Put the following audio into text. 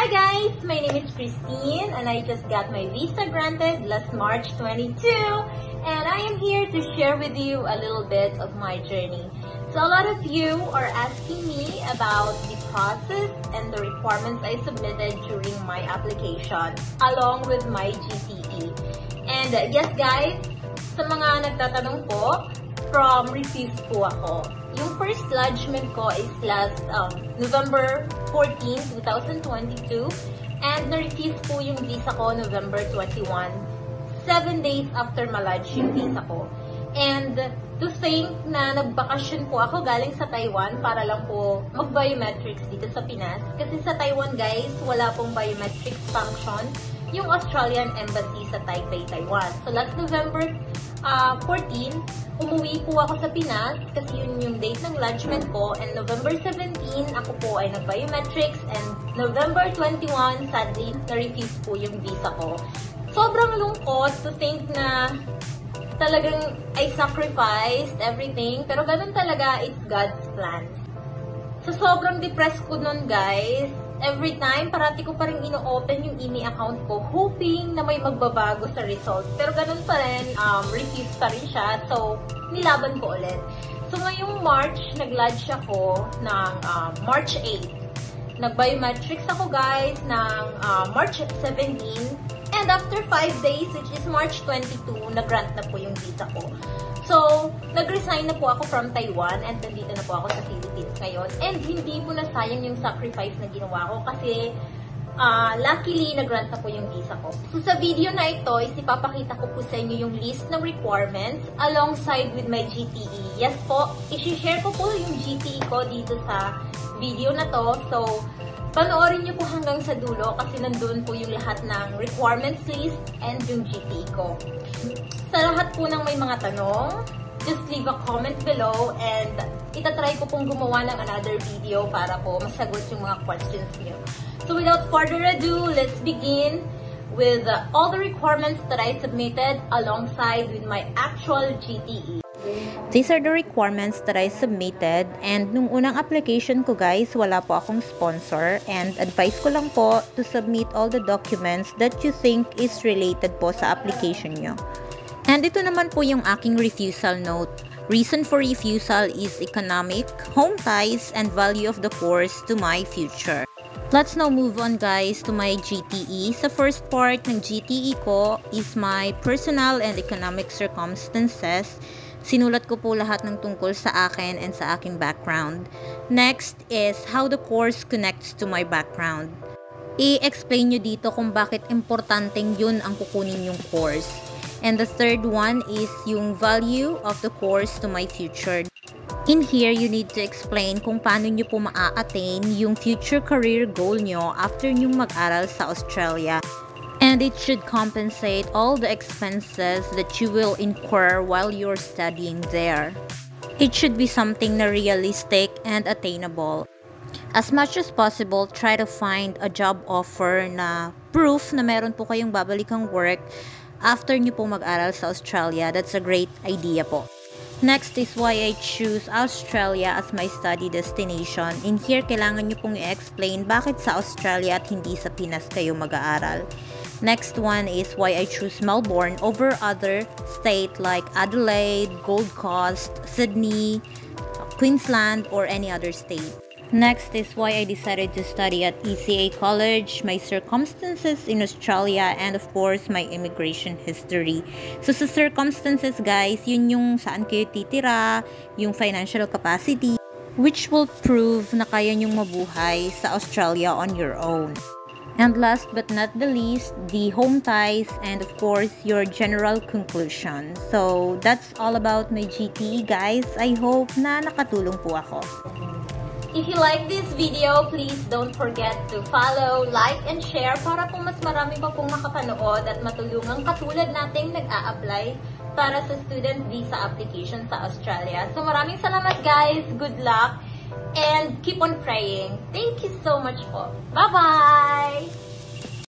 Hi guys! My name is Christine and I just got my visa granted last March 22 and I am here to share with you a little bit of my journey. So a lot of you are asking me about the process and the requirements I submitted during my application along with my GTE. And uh, yes guys, sa mga nagtatanong po, from Refuse po ako. Yung first lodgement ko is last um, November 14, 2022. And na-refuse po yung visa ko November 21. Seven days after malodge yung visa ko. And to think na nagbakasyon po ako galing sa Taiwan para lang po mag-biometrics dito sa Pinas. Kasi sa Taiwan guys, wala pong biometrics function yung Australian Embassy sa Taipei, Taiwan. So last November uh, 14, umuwi po ako sa Pinas kasi yun yung date ng lodgement ko and November 17, ako po ay nag-biometrics and November 21, sadly, na-refuse po yung visa ko. Sobrang lungkot to think na talagang I sacrificed everything pero ganun talaga, it's God's plan. So sobrang depressed ko nun guys, every time, parati ko pa rin ino-open yung email account ko, hoping na may magbabago sa result. Pero ganun pa rin, um, refuse pa rin siya. So, nilaban ko ulit. So, ngayong March, nag-lodge ako ng uh, March 8. Nag-biometrics ako, guys, ng uh, March 17. And after 5 days, which is March 22, nag-grant na po yung visa ko. So, nag-resign na po ako from Taiwan and nandito na po ako sa Philippines ngayon. And hindi po na sayang yung sacrifice na ginawa ko kasi uh, luckily, nag-grant na po yung visa ko. So, sa video na ito, is ipapakita ko po sa inyo yung list ng requirements alongside with my GTE. Yes po, isi-share ko po yung GTE ko dito sa video na to. So, panoorin niyo po hanggang sa dulo kasi nandun po yung lahat ng requirements list and yung GTE ko. Sa lahat po ng may mga tanong, just leave a comment below and itatry ko pong gumawa ng another video para po masagot yung mga questions niyo. So without further ado, let's begin with all the requirements that I submitted alongside with my actual GTE. These are the requirements that I submitted and nung unang application ko guys, wala po akong sponsor and advice ko lang po to submit all the documents that you think is related po sa application nyo. And ito naman po yung aking refusal note. Reason for refusal is economic, home ties, and value of the course to my future. Let's now move on guys to my GTE. Sa first part ng GTE ko is my personal and economic circumstances Sinulat ko po lahat ng tungkol sa akin and sa aking background. Next is how the course connects to my background. I-explain nyo dito kung bakit importanteng yun ang kukunin yung course. And the third one is yung value of the course to my future. In here, you need to explain kung paano nyo po maa-attain yung future career goal nyo after nyong mag-aral sa Australia and it should compensate all the expenses that you will incur while you're studying there. It should be something na realistic and attainable. As much as possible, try to find a job offer na proof na meron po kayong babalikang work after nyo po mag-aral sa Australia. That's a great idea po. Next is why I choose Australia as my study destination. In here, kailangan nyo pong i-explain bakit sa Australia at hindi sa Pinas kayo mag-aaral. Next one is why I choose Melbourne over other state like Adelaide, Gold Coast, Sydney, Queensland, or any other state. Next is why I decided to study at ECA College, my circumstances in Australia, and of course, my immigration history. So sa circumstances guys, yun yung saan kayo titira, yung financial capacity, which will prove na kaya nyong mabuhay sa Australia on your own. And last but not the least, the home ties and of course your general conclusion. So that's all about my GT guys. I hope na nakatulong po ako. If you like this video, please don't forget to follow, like, and share para po mas marami pa pong makapanood at matulungang katulad nating nag-a-apply para sa student visa application sa Australia. So maraming salamat guys! Good luck! and keep on praying. Thank you so much po. Bye-bye!